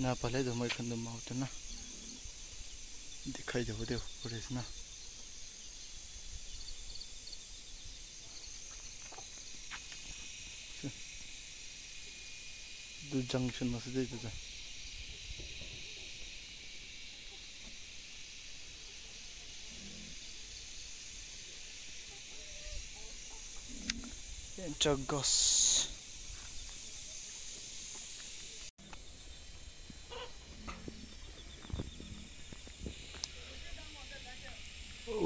なパレードもいかんでもあうとな。でかいでおでこれすな。どジャンクションのせていただじガス。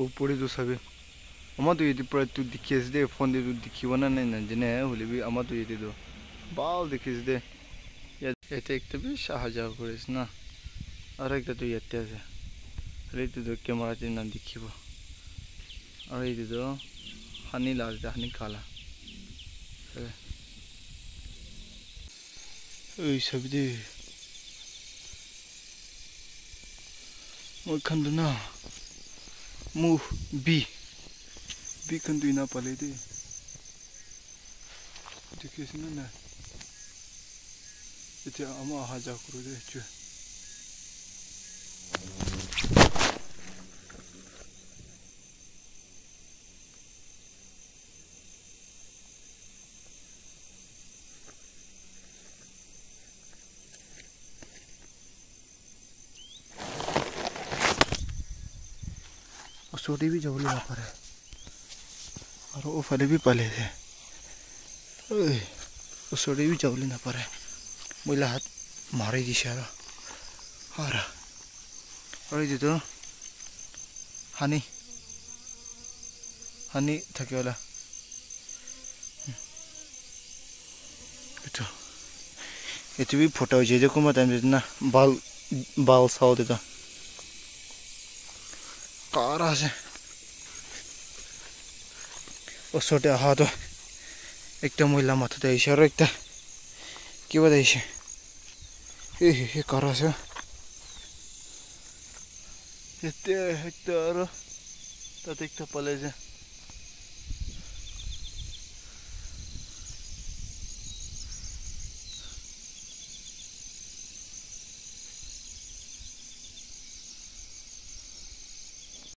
উপরে তো চাবি আমাৰতো ইয়াতে পৰা তোৰ দেখি আছে দেই ফোন দি তোৰ দেখিব না নাই নাজানে হ'লেবি আমাৰতো ইয়াতে তো ভাল দেখিছে দে ইয়াত ইয়াতে একটা বেশ আহা যাওয়া করেছে না আর একটা তো ইয়াতে আছে আর এইটা তো ক্যামেরাতে না দেখিব আর এইটা তো হানি লাজ দে হানি খালা ওই সব দে মই খান্দ না na B. B bi khandu ina pale de dikhe na na ite ama haja kuru de chu सोटी भी जबली वहाँ पर है। और वो फले भी पले थे। वो भी जबली ना पर है। मुझे हाथ मारे दी शायद और और ये तो हनी हनी थके वाला। तो ये भी फ़ोटो हो। जो कुछ टाइम ना बाल बाल साओ देता। कार আছে ওচৰতে অহাটো একটা মহিলা মাথাতে আহিছে আৰু একটা কিবা আহিছে এই সেই কাৰ আছে এতিয়া একটা আৰু তাতে একটা পালে যে